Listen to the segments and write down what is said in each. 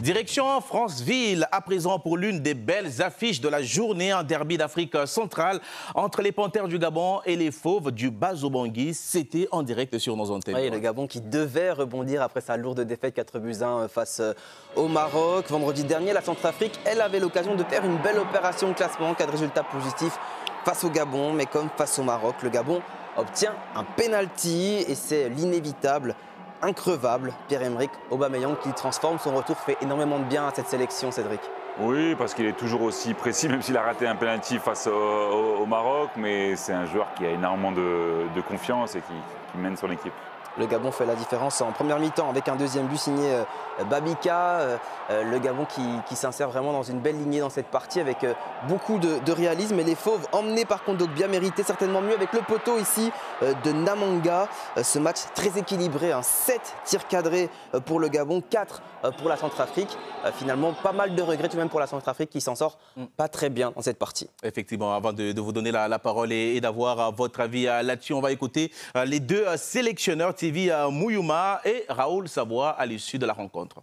Direction Franceville, à présent pour l'une des belles affiches de la journée en derby d'Afrique centrale entre les Panthères du Gabon et les Fauves du Bazobangui. C'était en direct sur nos antennes. Le Gabon qui devait rebondir après sa lourde défaite 4 buts 1 face euh, au Maroc. Vendredi dernier, la Centrafrique, elle avait l'occasion de faire une belle opération de classement, cas de résultat positif face au Gabon, mais comme face au Maroc, le Gabon obtient un penalty et c'est l'inévitable increvable, Pierre-Emerick Aubameyang, qui transforme son retour, fait énormément de bien à cette sélection, Cédric. Oui, parce qu'il est toujours aussi précis, même s'il a raté un penalty face au, Maroc, mais c'est un joueur qui a énormément de, confiance et qui mène son équipe. Le Gabon fait la différence en première mi-temps avec un deuxième but signé euh, Babika. Euh, euh, le Gabon qui, s'insère vraiment dans une belle lignée dans cette partie avec beaucoup de, réalisme. Et les Fauves emmenés par bien mérité, certainement mieux avec le poteau ici de Namanga. Ce match très équilibré, 7 hein. tirs cadrés pour le Gabon, 4 pour la Centrafrique. Finalement, pas mal de regrets tout de même pour la Centrafrique qui s'en sort mm. pas très bien dans cette partie. Effectivement, avant de, vous donner la, parole et, d'avoir votre avis là-dessus, on va écouter les deux sélectionneurs TV Mouyouma et Raoul Savoie à l'issue de la rencontre.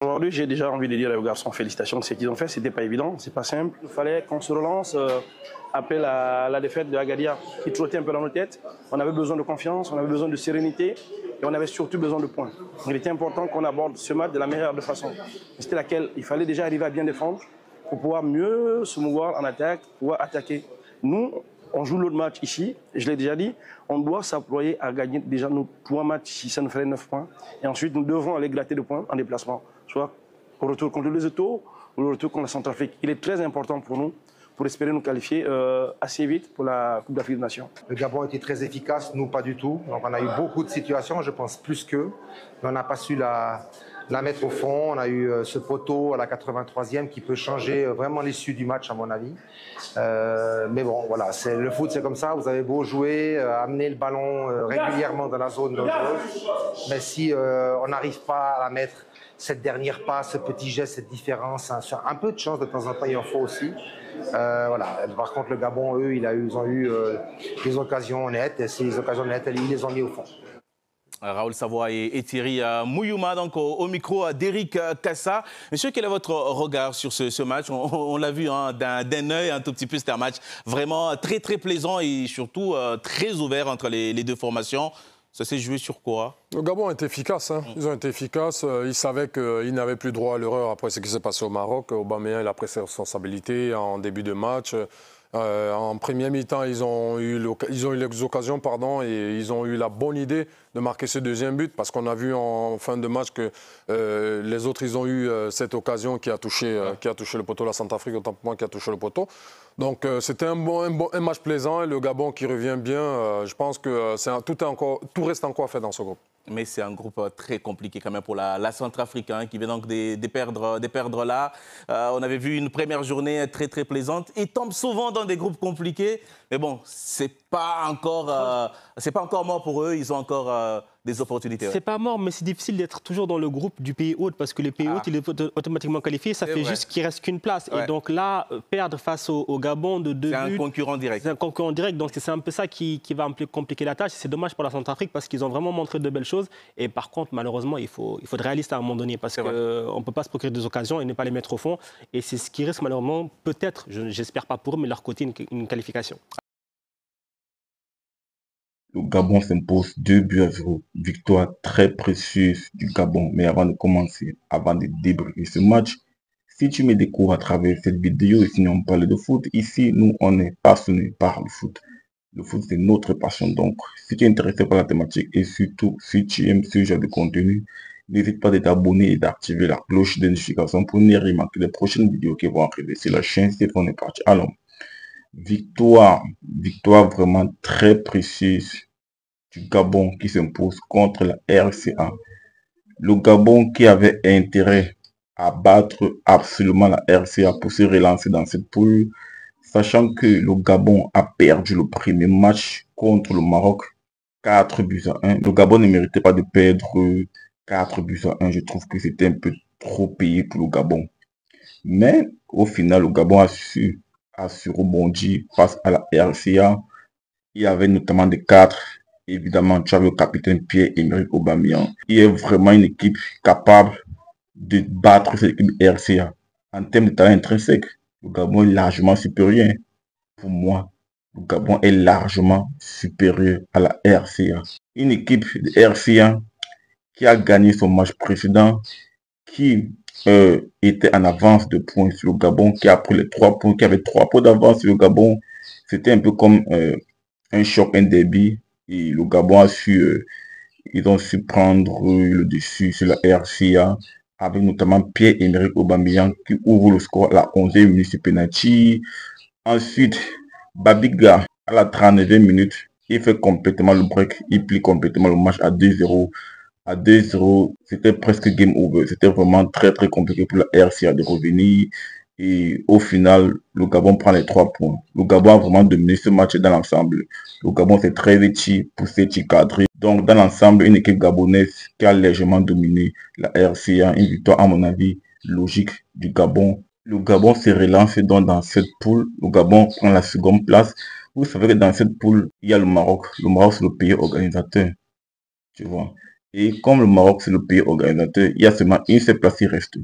Aujourd'hui, j'ai déjà envie de dire aux garçons félicitations de ce qu'ils ont fait. C'était pas évident, c'est pas simple. Il fallait qu'on se relance euh, après la, défaite de Agadia qui trottait un peu dans nos têtes. On avait besoin de confiance, on avait besoin de sérénité et on avait surtout besoin de points. Il était important qu'on aborde ce match de la meilleure de façon. C'était laquelle? Il fallait déjà arriver à bien défendre pour pouvoir mieux se mouvoir en attaque, pouvoir attaquer. Nous, on joue l'autre match ici, je l'ai déjà dit, on doit s'employer à gagner déjà nos trois matchs ici, ça nous ferait 9 points. Et ensuite, nous devons aller glatter de points en déplacement, soit au retour contre les Autos ou au retour contre la Centrafrique. Il est très important pour nous pour espérer nous qualifier euh, assez vite pour la Coupe d'Afrique des Nations. Le Gabon était très efficace, nous pas du tout. Donc on a eu beaucoup de situations, je pense plus qu'eux, mais on n'a pas su la, la mettre au fond. On a eu euh, ce poteau à la 83e qui peut changer euh, vraiment l'issue du match, à mon avis. Euh, mais bon, voilà, le foot, c'est comme ça. Vous avez beau jouer, amener le ballon régulièrement dans la zone dangereuse, mais si on n'arrive pas à la mettre, cette dernière passe, ce petit geste, cette différence, un, peu de chance de temps en temps, il en faut aussi. voilà. Par contre, le Gabon, eux, ils ont eu des occasions nettes, et ces occasions nettes, ils les ont mis au fond. Raoul Savoie et, Thierry euh, Mouyouma, donc au, micro euh, d'Eric euh, Cassa. Monsieur, quel est votre regard sur ce, match? On, l'a vu hein, d'un œil un tout petit peu, c'était un match vraiment très très plaisant et surtout très ouvert entre les, deux formations. Ça s'est joué sur quoi? Le Gabon est efficace. Hein. Ils ont été efficaces. Ils savaient qu'ils n'avaient plus droit à l'erreur après ce qui s'est passé au Maroc. Aubameyang il a pris ses responsabilités en début de match. Euh, en première mi-temps, ils ont eu ils ont eu les occasions pardon, et ils ont eu la bonne idée de marquer ce deuxième but parce qu'on a vu en fin de match que euh, les autres ils ont eu euh, cette occasion qui a touché qui a touché le poteau la Centrafrique autant pour moi qui a touché le poteau. Donc c'était un bon, un match plaisant et le Gabon qui revient bien. je pense que tout, encore, tout reste encore à faire dans ce groupe. Mais c'est un groupe très compliqué quand même pour la, la Centrafrique qui vient donc de, perdre, de perdre là. On avait vu une première journée très très plaisante. Ils tombent souvent dans des groupes compliqués. Mais bon, c'est pas encore, euh, c'est pas encore mort pour eux. Ils ont encore des opportunités. C'est pas mort, mais c'est difficile d'être toujours dans le groupe du pays hôte parce que le pays ah. hôte, il est automatiquement qualifié. Ça fait juste qu'il reste qu'une place. Et donc là, perdre face au, Gabon de deux C'est un concurrent direct. C'est un concurrent direct. Donc c'est un peu ça qui, qui va un peu compliquer la tâche. C'est dommage pour la Centrafrique parce qu'ils ont vraiment montré de belles choses. Et par contre, malheureusement, il faut, il faut être réaliste à un moment donné parce qu'on ne peut pas se procurer des occasions et ne pas les mettre au fond. Et c'est ce qui risque malheureusement, peut-être, j'espère pas pour eux, mais leur côté, une, une qualification. Le Gabon s'impose 2 buts à 0. Victoire très précieuse du Gabon. Mais avant de commencer, avant de débriefer ce match, si tu me découvres à travers cette vidéo et si on parle de foot, ici, nous, on est passionnés par le foot. Le foot, c'est notre passion. Donc, si tu es intéressé par la thématique et surtout, si tu aimes ce genre de contenu, n'hésite pas à t'abonner et d'activer la cloche de notification pour ne rien manquer les prochaines vidéos qui vont arriver sur la chaîne. C'est qu'on est parti. Alors, victoire, victoire vraiment très précise du Gabon qui s'impose contre la RCA. Le Gabon qui avait intérêt à battre absolument la RCA pour se relancer dans cette poule, sachant que le Gabon a perdu le premier match contre le Maroc 4 buts à 1. Le Gabon ne méritait pas de perdre 4 buts à 1. Je trouve que c'était un peu trop payé pour le Gabon. Mais au final, le Gabon a su a su rebondir face à la RCA. Il y avait notamment des 4 évidemment, tu as le capitaine Pierre-Emerick Aubameyang. Il est vraiment une équipe capable de battre cette équipe RCA. En termes de talent intrinsèque, le Gabon est largement supérieur. Pour moi, le Gabon est largement supérieur à la RCA. Une équipe de RCA qui a gagné son match précédent, qui euh, était en avance de points sur le Gabon, qui a pris les trois points, qui avait trois points d'avance sur le Gabon. C'était un peu comme euh, un choc, un débit. Et le Gabon a su, euh, ils ont su prendre le dessus sur la RCA, avec notamment Pierre-Emerick Aubameyang qui ouvre le score à la 11e minute sur penalty. Ensuite, Babiga à la 39e minute, il fait complètement le break, il plie complètement le match à 2-0 à 2-0, c'était presque game over. C'était vraiment très très compliqué pour la RCA de revenir. Et au final, le Gabon prend les trois points. Le Gabon a vraiment dominé ce match dans l'ensemble. Le Gabon s'est très vite poussé, cadré. Donc dans l'ensemble, une équipe gabonaise qui a légèrement dominé la RCA. Une victoire à mon avis logique du Gabon. Le Gabon se relance donc dans cette poule. Le Gabon prend la seconde place. Vous savez que dans cette poule, il y a le Maroc. Le Maroc, c'est le pays organisateur. Tu vois. Et comme le Maroc, c'est le pays organisateur, il y a seulement une seule place qui reste.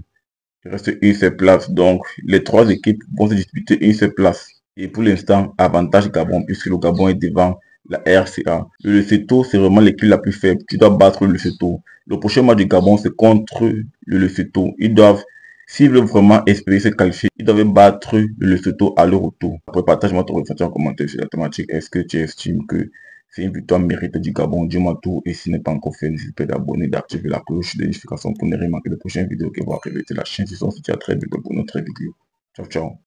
Il reste une seule place. Donc, les trois équipes vont se disputer une seule place. Et pour l'instant, avantage Gabon, puisque le Gabon est devant la RCA. Le Lesotho, c'est vraiment l'équipe la plus faible. Tu dois battre le Lesotho. Le prochain match du Gabon, c'est contre le Lesotho. Ils doivent, s'ils veulent vraiment espérer se qualifier, ils doivent battre le Lesotho à leur retour. Après, partage-moi ton ressenti en commentaire sur la thématique. Est-ce que tu estimes que c'est une victoire méritée du Gabon. Dis-moi tout. Et si ce n'est pas encore fait, n'hésitez pas d'abonner, d'activer la cloche de notification pour ne rien manquer de prochaines vidéos qui vont arriver la chaîne. Si dit à très vite pour notre vidéo. Ciao, ciao.